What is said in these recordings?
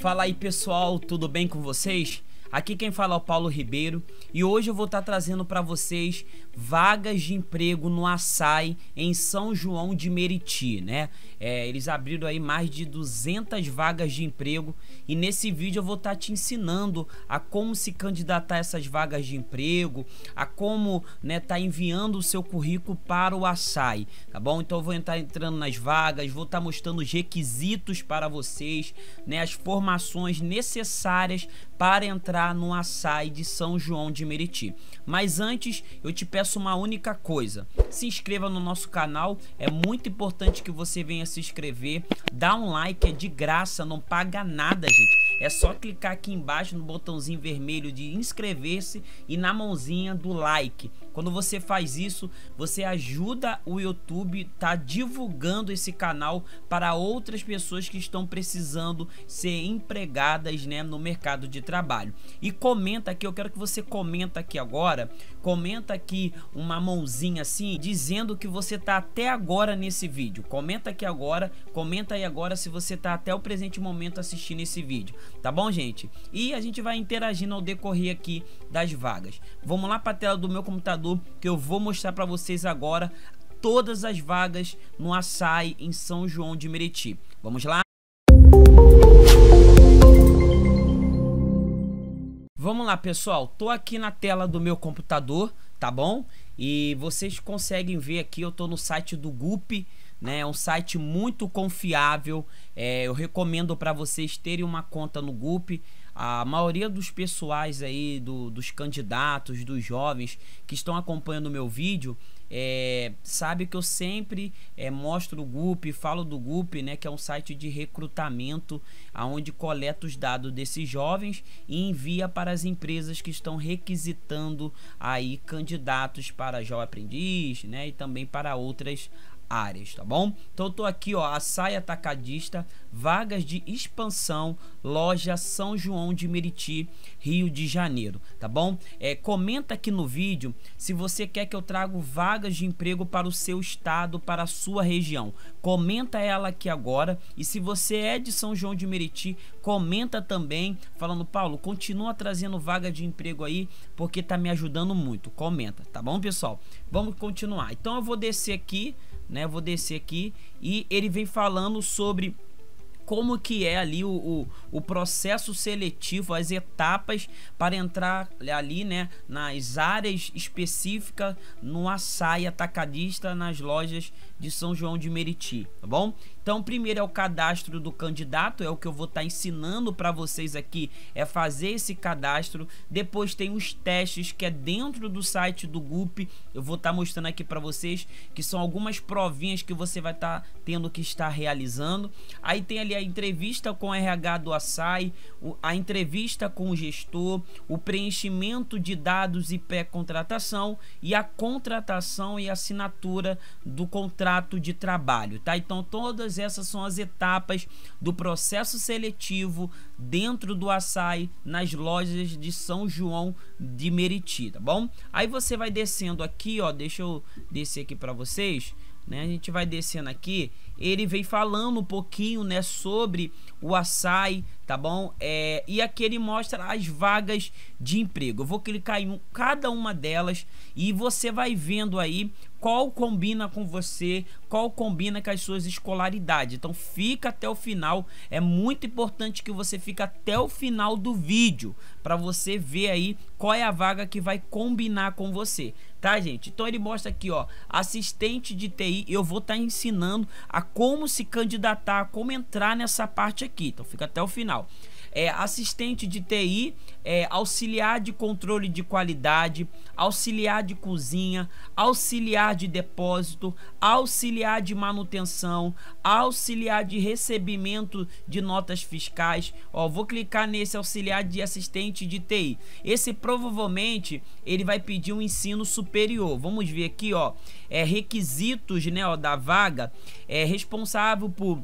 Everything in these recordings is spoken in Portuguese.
Fala aí pessoal, tudo bem com vocês? Aqui quem fala é o Paulo Ribeiro e hoje eu vou estar trazendo para vocês vagas de emprego no Açaí em São João de Meriti, né? É, eles abriram aí mais de 200 vagas de emprego e nesse vídeo eu vou estar te ensinando a como se candidatar a essas vagas de emprego, a como, né, tá enviando o seu currículo para o Açaí, tá bom? Então eu vou entrar entrando nas vagas, vou estar mostrando os requisitos para vocês, né, as formações necessárias para entrar no açaí de São João de Meriti. Mas antes, eu te peço uma única coisa. Se inscreva no nosso canal, é muito importante que você venha se inscrever. Dá um like, é de graça, não paga nada, gente. É só clicar aqui embaixo no botãozinho vermelho de inscrever-se e na mãozinha do like. Quando você faz isso, você ajuda o YouTube tá divulgando esse canal para outras pessoas que estão precisando ser empregadas, né, no mercado de trabalho. E comenta aqui, eu quero que você comenta aqui agora, comenta aqui uma mãozinha assim, dizendo que você tá até agora nesse vídeo. Comenta aqui agora, comenta aí agora se você tá até o presente momento assistindo esse vídeo. Tá bom, gente? E a gente vai interagindo ao decorrer aqui das vagas. Vamos lá para a tela do meu computador que eu vou mostrar para vocês agora todas as vagas no açaí em São João de Meriti. Vamos lá? Vamos lá, pessoal. Tô aqui na tela do meu computador, tá bom? E vocês conseguem ver aqui, eu tô no site do GUP, né? É um site muito confiável. É, eu recomendo para vocês terem uma conta no GUP. A maioria dos pessoais aí, do, dos candidatos, dos jovens que estão acompanhando o meu vídeo, é, sabe que eu sempre é, mostro o GUP, falo do GUP, né, que é um site de recrutamento aonde coleta os dados desses jovens e envia para as empresas que estão requisitando aí candidatos para jovem aprendiz, né, e também para outras áreas, tá bom? Então eu tô aqui, ó, a saia atacadista, vagas de expansão, loja São João de Meriti, Rio de Janeiro, tá bom? É, comenta aqui no vídeo se você quer que eu traga vagas de emprego para o seu estado, para a sua região. Comenta ela aqui agora e se você é de São João de Meriti, comenta também falando, Paulo, continua trazendo vaga de emprego aí porque tá me ajudando muito. Comenta, tá bom, pessoal? Vamos continuar. Então eu vou descer aqui né? Vou descer aqui e ele vem falando sobre como que é ali o, o, o, processo seletivo, as etapas para entrar ali, né, nas áreas específicas no açaí atacadista nas lojas de São João de Meriti, tá bom? Então, primeiro é o cadastro do candidato, é o que eu vou estar tá ensinando para vocês aqui, é fazer esse cadastro. Depois tem os testes que é dentro do site do GUP. Eu vou estar tá mostrando aqui para vocês que são algumas provinhas que você vai estar tá tendo que estar realizando. Aí tem ali a entrevista com o RH do Açaí, a entrevista com o gestor, o preenchimento de dados e pré-contratação e a contratação e assinatura do contrato de trabalho, tá? Então todas essas são as etapas do processo seletivo dentro do açaí nas lojas de São João de Meriti, tá bom? Aí você vai descendo aqui, ó, deixa eu descer aqui para vocês, né? A gente vai descendo aqui, ele vem falando um pouquinho, né, sobre o açaí, tá bom? É, e aqui ele mostra as vagas de emprego. Eu vou clicar em cada uma delas e você vai vendo aí qual combina com você, qual combina com as suas escolaridades. Então fica até o final, é muito importante que você fique até o final do vídeo para você ver aí qual é a vaga que vai combinar com você, tá, gente? Então ele mostra aqui, ó, assistente de TI, eu vou estar tá ensinando a como se candidatar, como entrar nessa parte aqui. Então fica até o final é, assistente de TI, é, auxiliar de controle de qualidade, auxiliar de cozinha, auxiliar de depósito, auxiliar de manutenção, auxiliar de recebimento de notas fiscais. Ó, vou clicar nesse auxiliar de assistente de TI. Esse provavelmente ele vai pedir um ensino superior. Vamos ver aqui, ó, é requisitos, né, ó, da vaga, é responsável por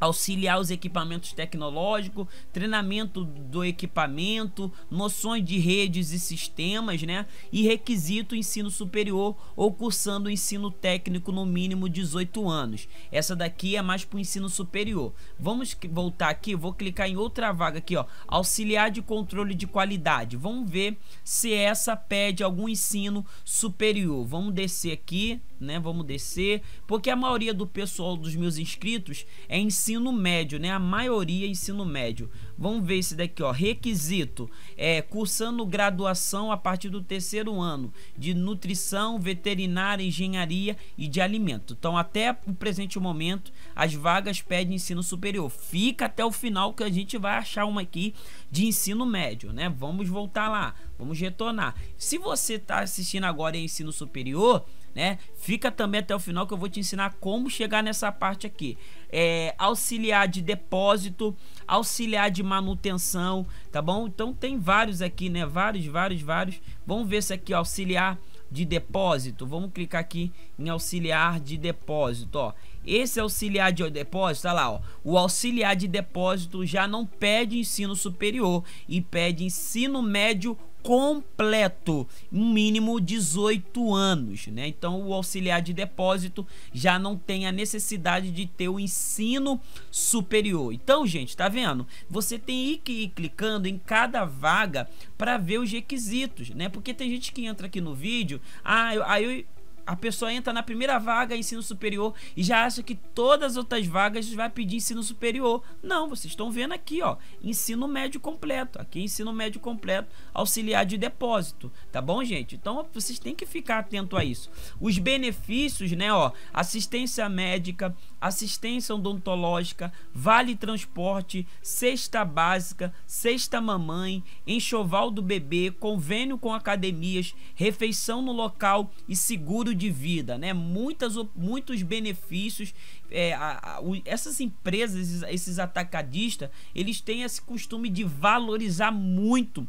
auxiliar os equipamentos tecnológicos, treinamento do equipamento, noções de redes e sistemas, né? E requisito ensino superior ou cursando ensino técnico no mínimo 18 anos. Essa daqui é mais para o ensino superior. Vamos voltar aqui, vou clicar em outra vaga aqui, ó, auxiliar de controle de qualidade. Vamos ver se essa pede algum ensino superior. Vamos descer aqui, né? Vamos descer, porque a maioria do pessoal dos meus inscritos é ensino médio, né? A maioria é ensino médio. Vamos ver esse daqui, ó. Requisito: é cursando graduação a partir do terceiro ano de nutrição, veterinária, engenharia e de alimento. Então, até o presente momento, as vagas pedem ensino superior. Fica até o final que a gente vai achar uma aqui de ensino médio, né? Vamos voltar lá, vamos retornar. Se você está assistindo agora em ensino superior, né? Fica também até o final que eu vou te ensinar como chegar nessa parte aqui. É, auxiliar de depósito, auxiliar de manutenção, tá bom? Então tem vários aqui, né? Vários, vários, vários. Vamos ver se aqui auxiliar de depósito. Vamos clicar aqui em auxiliar de depósito, ó. Esse auxiliar de depósito, tá lá, ó. O auxiliar de depósito já não pede ensino superior e pede ensino médio completo, um mínimo 18 anos, né? Então o auxiliar de depósito já não tem a necessidade de ter o ensino superior. Então, gente, tá vendo? Você tem que ir clicando em cada vaga para ver os requisitos, né? Porque tem gente que entra aqui no vídeo, ah, aí eu a pessoa entra na primeira vaga ensino superior e já acha que todas as outras vagas vai pedir ensino superior. Não, vocês estão vendo aqui, ó, ensino médio completo. Aqui ensino médio completo, auxiliar de depósito, tá bom, gente? Então vocês têm que ficar atento a isso. Os benefícios, né, ó, assistência médica, assistência odontológica, vale transporte, cesta básica, cesta mamãe, enxoval do bebê, convênio com academias, refeição no local e seguro de vida, né? Muitas, muitos benefícios. É, a, a, essas empresas, esses atacadistas, eles têm esse costume de valorizar muito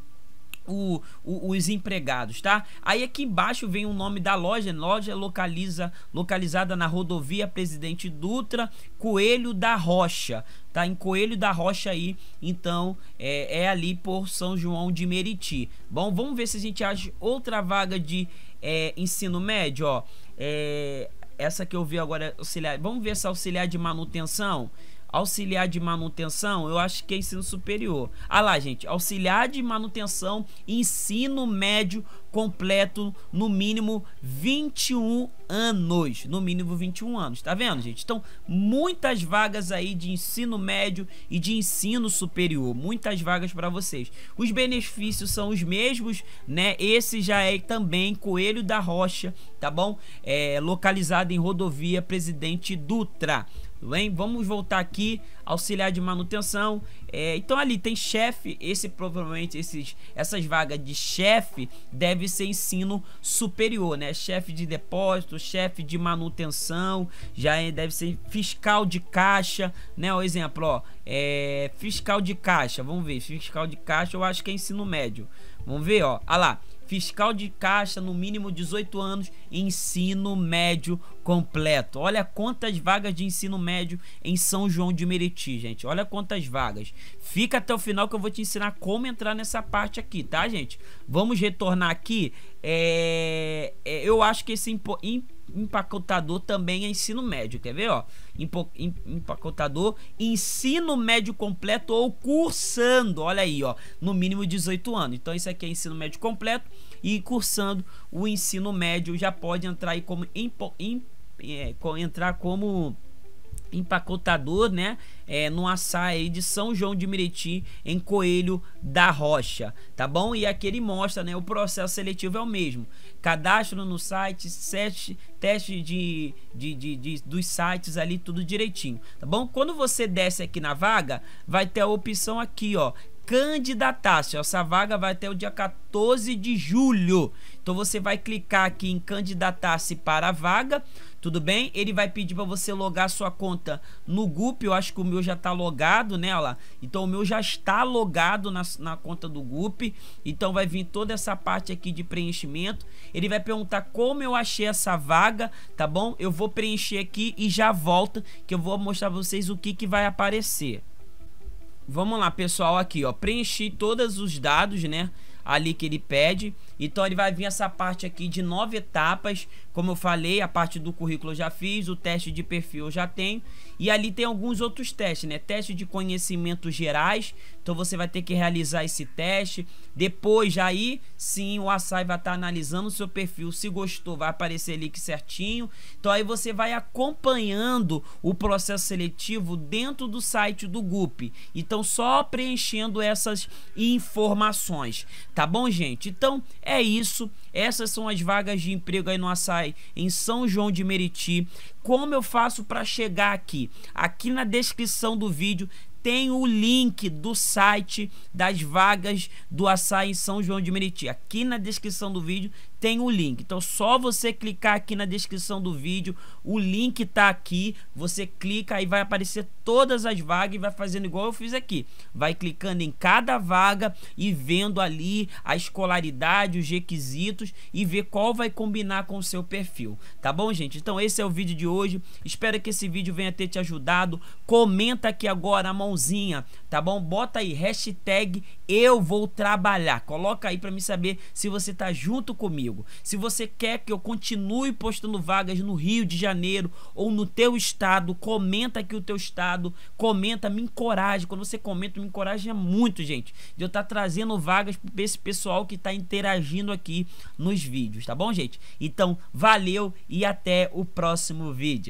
o, o, os empregados, tá? Aí aqui embaixo vem o nome da loja, loja localiza, localizada na rodovia Presidente Dutra, Coelho da Rocha, tá? Em Coelho da Rocha aí, então é, é ali por São João de Meriti. Bom, vamos ver se a gente acha outra vaga de é, ensino médio, ó. É, essa que eu vi agora, auxiliar. Vamos ver essa auxiliar de manutenção auxiliar de manutenção, eu acho que é ensino superior. Ah lá, gente, auxiliar de manutenção, ensino médio completo, no mínimo 21 anos. No mínimo 21 anos, tá vendo, gente? Então, muitas vagas aí de ensino médio e de ensino superior. Muitas vagas para vocês. Os benefícios são os mesmos, né? Esse já é também Coelho da Rocha, tá bom? É localizado em rodovia Presidente Dutra. Bem, vamos voltar aqui, auxiliar de manutenção. É, então ali tem chefe, esse provavelmente esses, essas vagas de chefe deve ser ensino superior, né? Chefe de depósito, chefe de manutenção, já é, deve ser fiscal de caixa, né? O exemplo, ó, é, fiscal de caixa, vamos ver, fiscal de caixa eu acho que é ensino médio. Vamos ver, ó, ah lá, fiscal de caixa no mínimo 18 anos, ensino médio completo. Olha quantas vagas de ensino médio em São João de Meriti, gente. Olha quantas vagas. Fica até o final que eu vou te ensinar como entrar nessa parte aqui, tá, gente? Vamos retornar aqui. É... É, eu acho que esse impo... empacotador também é ensino médio, quer ver, ó? Empacotador, ensino médio completo ou cursando, olha aí, ó, no mínimo 18 anos. Então isso aqui é ensino médio completo e cursando o ensino médio já pode entrar aí como é, entrar como empacotador, né? É, no açaí de São João de Meriti, em Coelho da Rocha, tá bom? E aqui ele mostra, né? O processo seletivo é o mesmo. Cadastro no site, sete, teste de, de, de, de, dos sites ali, tudo direitinho, tá bom? Quando você desce aqui na vaga, vai ter a opção aqui, ó, candidatar-se. Essa vaga vai até o dia 14 de julho. Então você vai clicar aqui em candidatar-se para a vaga. Tudo bem? Ele vai pedir para você logar sua conta no Gup, eu acho que o meu já tá logado, né, olha lá. Então o meu já está logado na, na conta do Gup, então vai vir toda essa parte aqui de preenchimento. Ele vai perguntar como eu achei essa vaga, tá bom? Eu vou preencher aqui e já volto, que eu vou mostrar vocês o que que vai aparecer. Vamos lá, pessoal, aqui, ó, preenchi todos os dados, né? ali que ele pede. Então ele vai vir essa parte aqui de nove etapas, como eu falei, a parte do currículo eu já fiz, o teste de perfil eu já tenho. E ali tem alguns outros testes, né? Teste de conhecimentos gerais, então você vai ter que realizar esse teste. Depois, aí, sim, o Açaí vai estar analisando o seu perfil. Se gostou, vai aparecer ali que certinho. Então aí você vai acompanhando o processo seletivo dentro do site do GUP. Então só preenchendo essas informações. Tá bom, gente? Então é isso. Essas são as vagas de emprego aí no Açaí em São João de Meriti. Como eu faço para chegar aqui? Aqui na descrição do vídeo tem o link do site das vagas do açaí em São João de Meriti. Aqui na descrição do vídeo tem o link. Então só você clicar aqui na descrição do vídeo, o link tá aqui, você clica aí vai aparecer todas as vagas e vai fazendo igual eu fiz aqui. Vai clicando em cada vaga e vendo ali a escolaridade, os requisitos e ver qual vai combinar com o seu perfil. Tá bom, gente? Então esse é o vídeo de hoje. Espero que esse vídeo venha ter te ajudado. Comenta aqui agora a mãozinha, tá bom? Bota aí hashtag eu vou trabalhar. Coloca aí para me saber se você tá junto comigo. Se você quer que eu continue postando vagas no Rio de Janeiro ou no teu estado, comenta aqui o teu estado, comenta, me encoraje. Quando você comenta, me encoraja muito, gente. De eu estar tá trazendo vagas para esse pessoal que está interagindo aqui nos vídeos, tá bom, gente? Então, valeu e até o próximo vídeo.